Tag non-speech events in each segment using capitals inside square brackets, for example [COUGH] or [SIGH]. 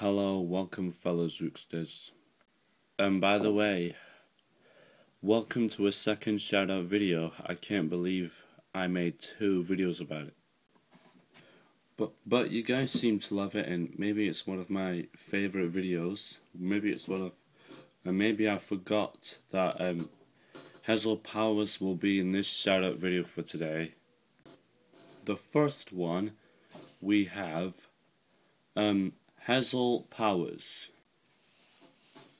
Hello, welcome fellow Zooksters. And by the way, welcome to a second shoutout video. I can't believe I made two videos about it. But but you guys seem to love it and maybe it's one of my favorite videos. Maybe it's one of and maybe I forgot that um Hazel Powers will be in this shoutout video for today. The first one we have um Hazel Powers.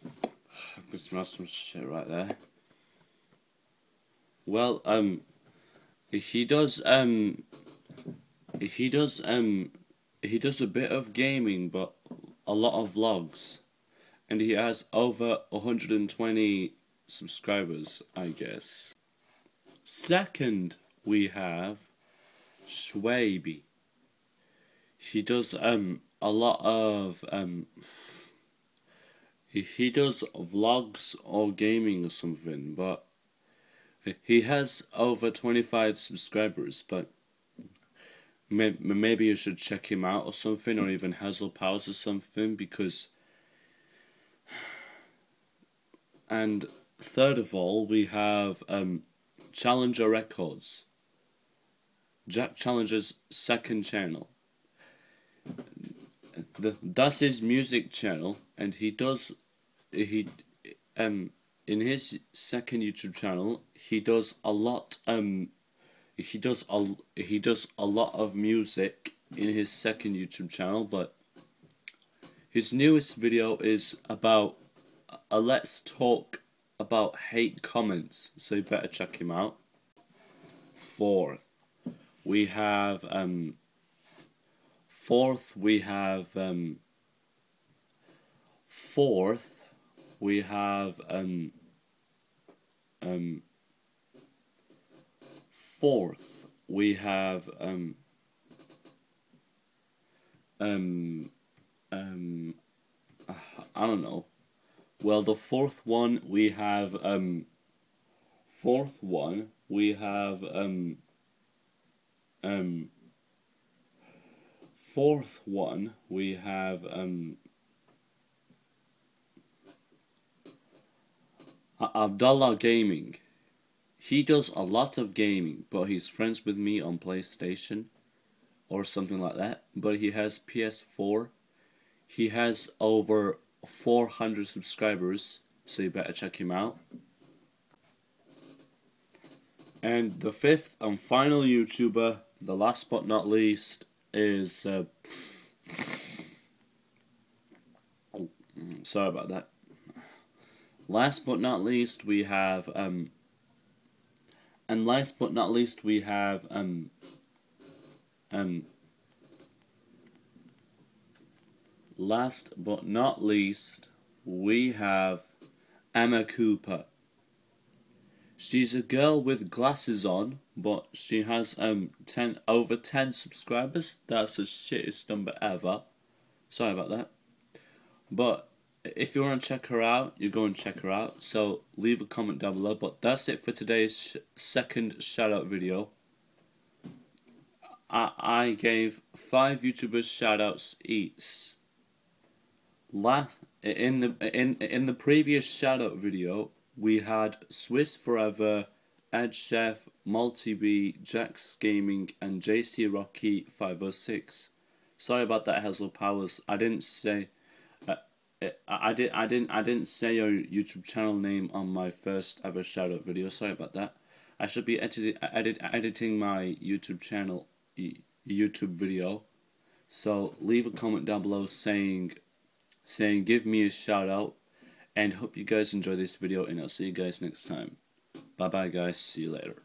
[SIGHS] I can smell some shit right there. Well, um, he does, um, he does, um, he does a bit of gaming, but a lot of vlogs, and he has over 120 subscribers, I guess. Second, we have Shuayb. He does, um, a lot of um he, he does vlogs or gaming or something but he has over 25 subscribers but may, maybe you should check him out or something or even Hazel Powers or something because and third of all we have um Challenger Records. Jack Challenger's second channel the that's his music channel, and he does he um in his second YouTube channel he does a lot um he does a he does a lot of music in his second YouTube channel, but his newest video is about a let's talk about hate comments, so you better check him out. Fourth, we have um Fourth, we have um, fourth, we have um, um, fourth, we have um, um, um, I don't know. Well, the fourth one we have um, fourth one we have um, um fourth one, we have um, Abdullah Gaming. He does a lot of gaming, but he's friends with me on PlayStation or something like that. But he has PS4. He has over 400 subscribers, so you better check him out. And the fifth and final YouTuber, the last but not least, is uh, oh, sorry about that. Last but not least, we have um, and last but not least, we have um, um, last but not least, we have Emma Cooper. She's a girl with glasses on, but she has um ten over ten subscribers. That's the shittest number ever. Sorry about that. But if you want to check her out, you go and check her out. So leave a comment down below. But that's it for today's sh second shout out video. I I gave five YouTubers shout outs each. Last in the in in the previous shout out video we had Swiss Forever, Ed Chef, Multi B, Jax Gaming, and JC Rocky 506. Sorry about that, Hazel Powers. I didn't say. Uh, I did. I didn't. I didn't say your YouTube channel name on my first ever shoutout video. Sorry about that. I should be editing edit, editing my YouTube channel YouTube video. So leave a comment down below saying saying give me a shout out and hope you guys enjoy this video and I'll see you guys next time. Bye bye guys, see you later.